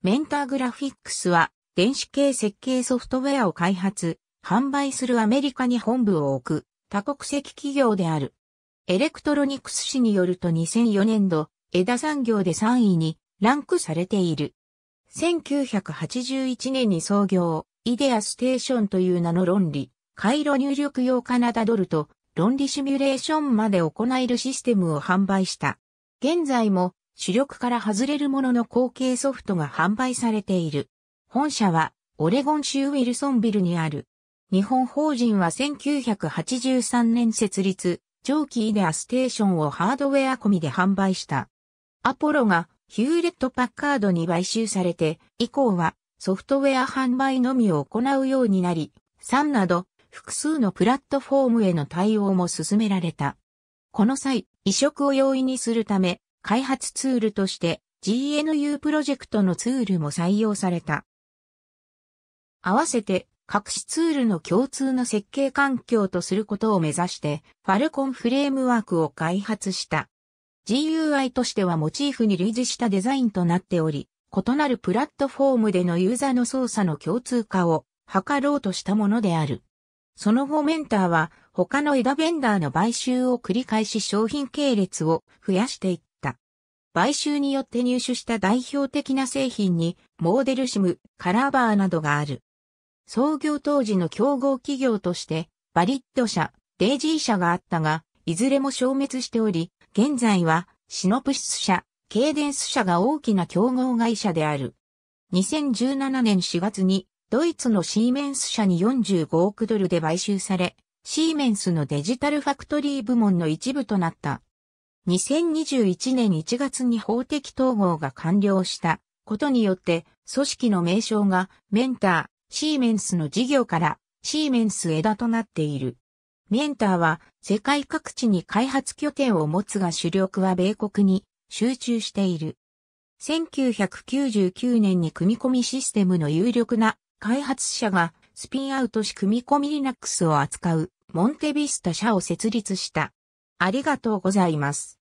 メンターグラフィックスは電子系設計ソフトウェアを開発、販売するアメリカに本部を置く多国籍企業である。エレクトロニクス誌によると2004年度、 EDA産業で3位にランクされている。1981年に創業、イデアステーションという名の論理、回路入力用 CAD と論理シミュレーションまで行えるシステムを販売した。現在も主力から外れるものの後継ソフトが販売されている。本社はオレゴン州ウィルソンビルにある。日本法人は1983年設立、長期イデアステーションをハードウェア込みで販売した。アポロがヒューレットパッカードに買収されて、以降はソフトウェア販売のみを行うようになり、サンなど複数のプラットフォームへの対応も進められた。この際、移植を容易にするため、開発ツールとして GNU プロジェクトのツールも採用された。合わせて、各種ツールの共通の設計環境とすることを目指して、ファルコンフレームワークを開発した。GUI としてはモチーフに類似したデザインとなっており、異なるプラットフォームでのユーザーの操作の共通化を図ろうとしたものである。その後メンターは他の枝ベンダーの買収を繰り返し商品系列を増やしていった。買収によって入手した代表的な製品にモーデルシム、カラーバーなどがある。創業当時の競合企業としてバリッド社、デイジー社があったが、いずれも消滅しており、現在はシノプシス社、ケーデンス社が大きな競合会社である。2017年4月にドイツのシーメンス社に45億ドルで買収され、シーメンスのデジタルファクトリー部門の一部となった。2021年1月に法的統合が完了したことによって組織の名称がメンター、シーメンスの事業からシーメンス枝となっている。メンターは世界各地に開発拠点を持つが主力は米国に集中している。1999年に組み込みシステムの有力な開発者がスピンアウトし組み込み Linux を扱うモンテビスタ社を設立した。ありがとうございます。